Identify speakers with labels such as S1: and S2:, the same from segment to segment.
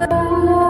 S1: Apparently,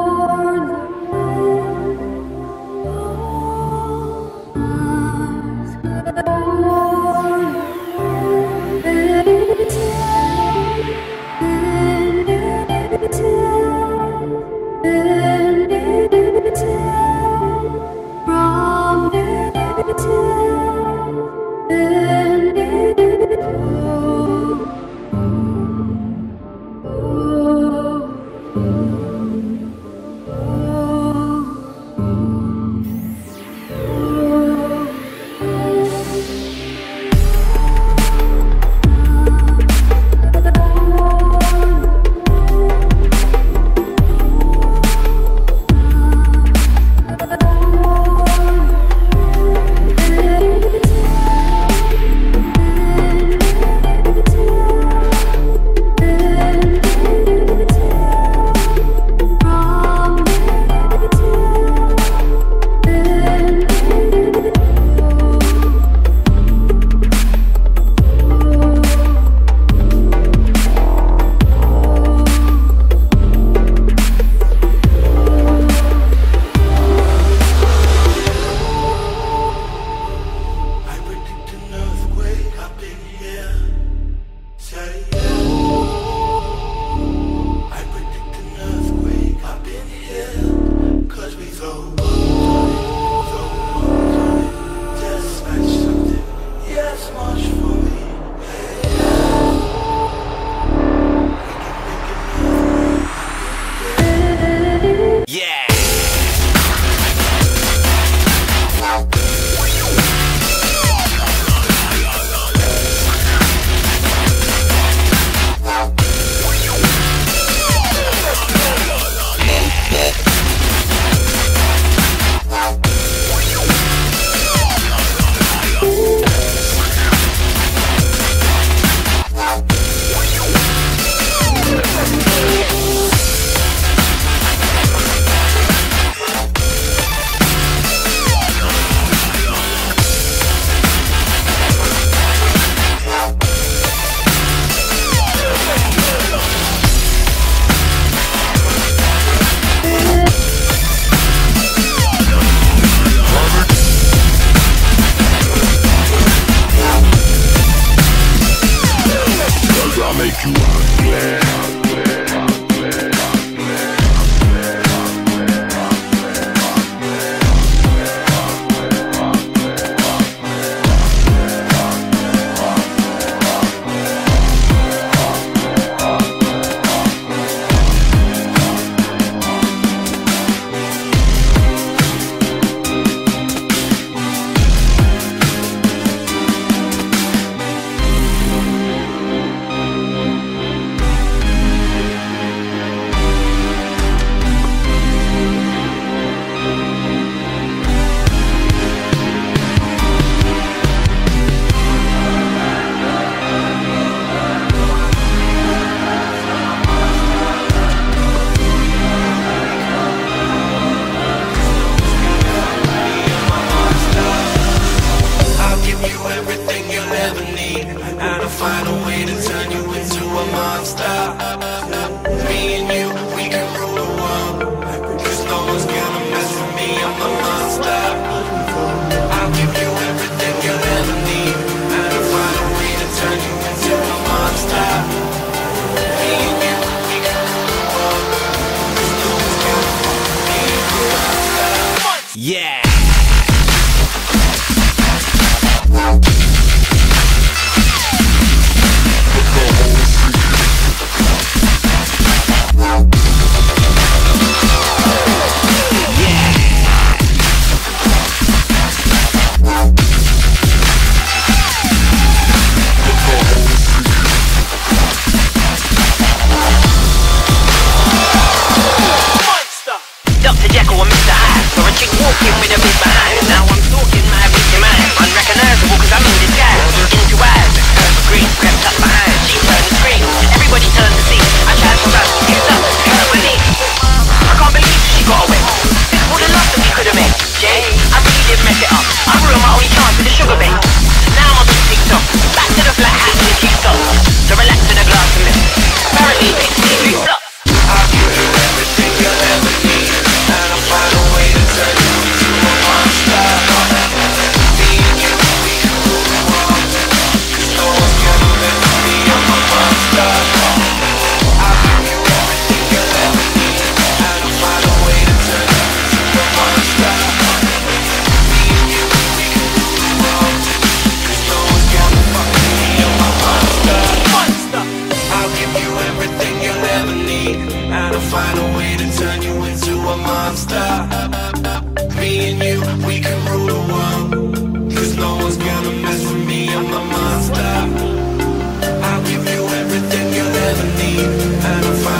S1: and
S2: I find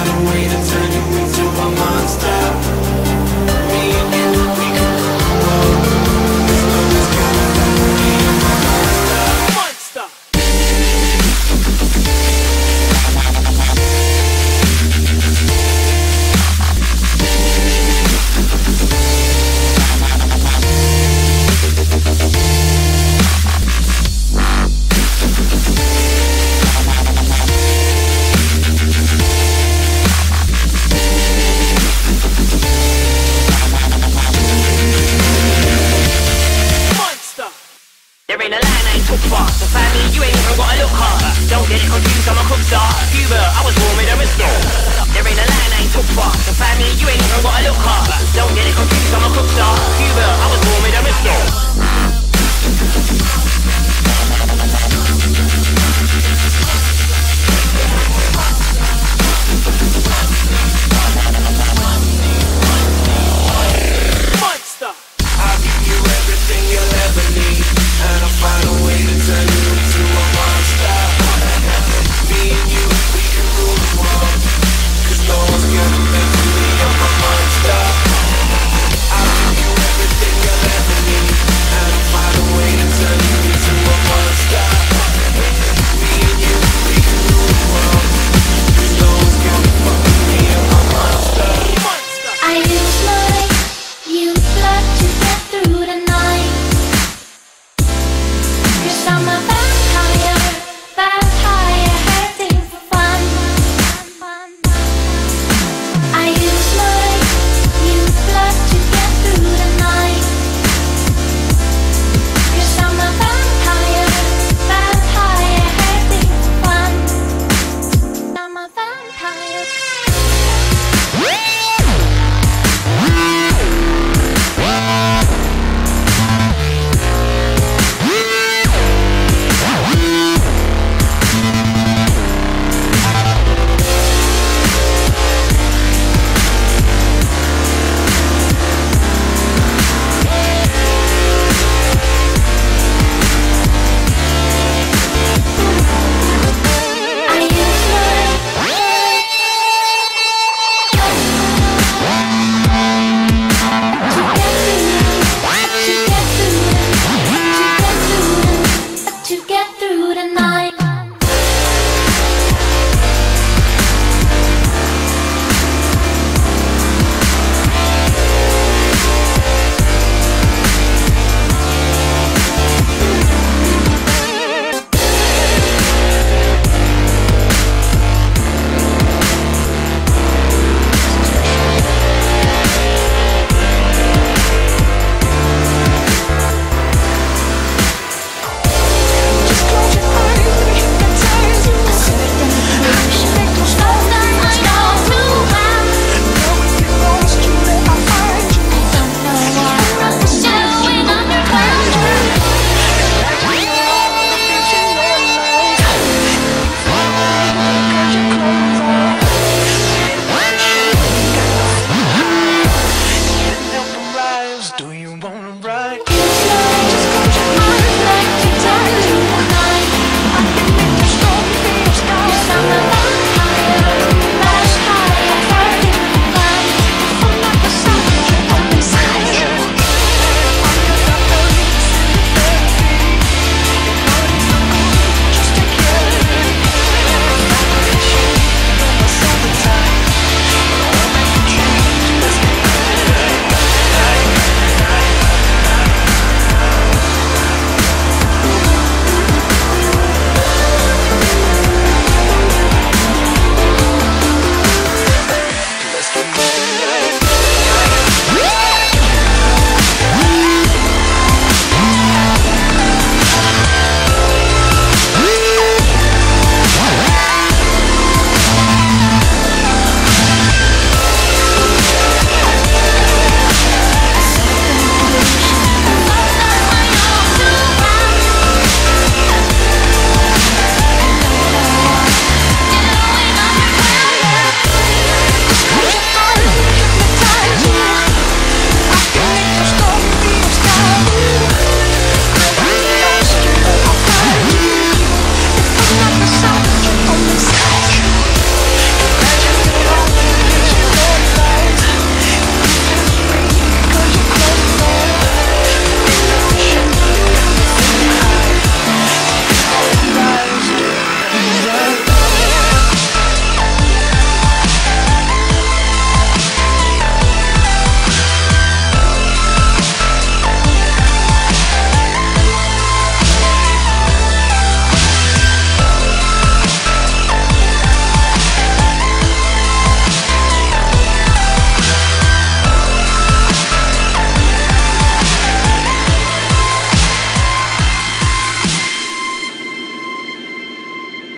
S2: far. The family you ain't even what I look up. Don't get it confused, I'm a cook star. Cuba.